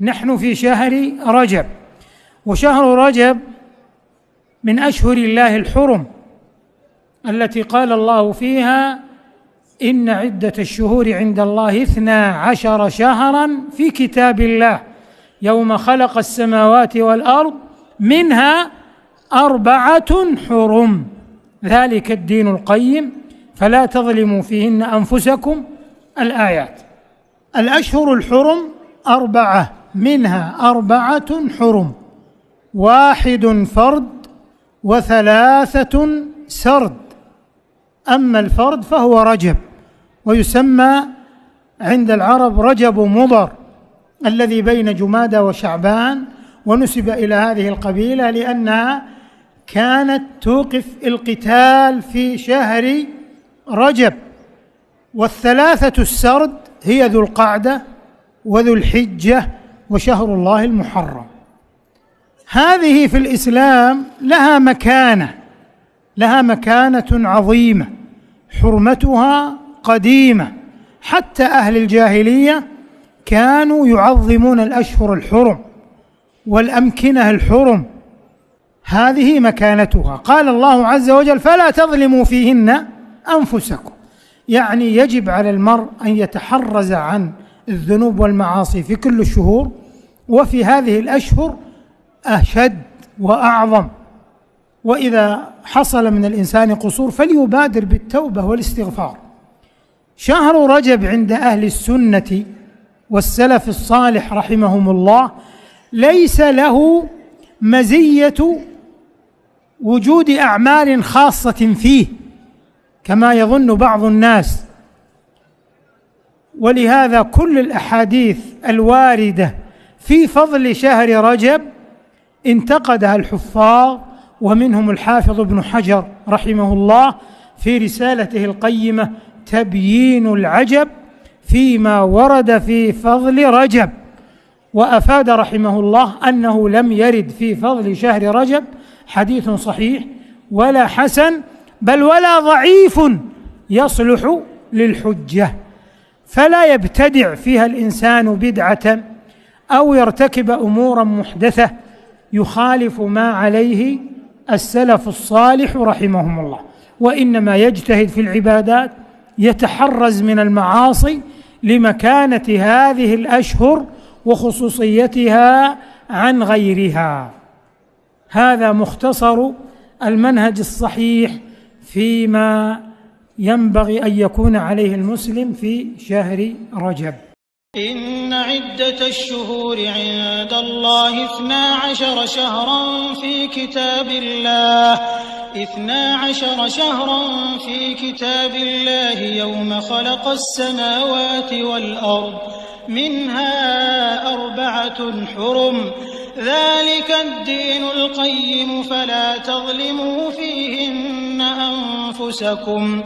نحن في شهر رجب. وشهر رجب من أشهر الله الحرم التي قال الله فيها إن عدة الشهور عند الله اثنا عشر شهرا في كتاب الله. يوم خلق السماوات والأرض منها أربعة حرم. ذلك الدين القيم. فلا تظلموا فيهن أنفسكم الآيات. الأشهر الحرم أربعة. منها أربعة حرم واحد فرد وثلاثة سرد. أما الفرد فهو رجب ويسمى عند العرب رجب مضر الذي بين جمادى وشعبان ونسب إلى هذه القبيلة لأنها كانت توقف القتال في شهر رجب. والثلاثة السرد هي ذو القعدة وذو الحجة وشهر الله المحرم. هذه في الإسلام لها مكانة لها مكانة عظيمة حرمتها قديمة. حتى أهل الجاهلية كانوا يعظمون الأشهر الحرم والأمكنة الحرم. هذه مكانتها. قال الله عز وجل فلا تظلموا فيهن أنفسكم. يعني يجب على المرء أن يتحرز عن الذنوب والمعاصي في كل الشهور وفي هذه الأشهر أشد وأعظم. وإذا حصل من الإنسان قصور فليبادر بالتوبة والاستغفار. شهر رجب عند أهل السنة والسلف الصالح رحمهم الله ليس له مزية وجود أعمال خاصة فيه كما يظن بعض الناس. ولهذا كل الأحاديث الواردة في فضل شهر رجب انتقدها الحفاظ ومنهم الحافظ ابن حجر رحمه الله في رسالته القيمة تبيين العجب فيما ورد في فضل رجب. وأفاد رحمه الله أنه لم يرد في فضل شهر رجب حديث صحيح ولا حسن بل ولا ضعيف يصلح للحجة. فلا يبتدع فيها الإنسان بدعة أو يرتكب أمورا محدثة يخالف ما عليه السلف الصالح رحمهم الله. وإنما يجتهد في العبادات يتحرز من المعاصي لمكانة هذه الأشهر وخصوصيتها عن غيرها. هذا مختصر المنهج الصحيح فيما ينبغي أن يكون عليه المسلم في شهر رجب. إن عدة الشهور عند الله اثنا عشر شهرا في كتاب الله. اثنا عشر شهرا في كتاب الله يوم خلق السماوات والأرض. منها أربعة حرم. ذلك الدين القيم فلا تظلموا فيهن أنفسكم.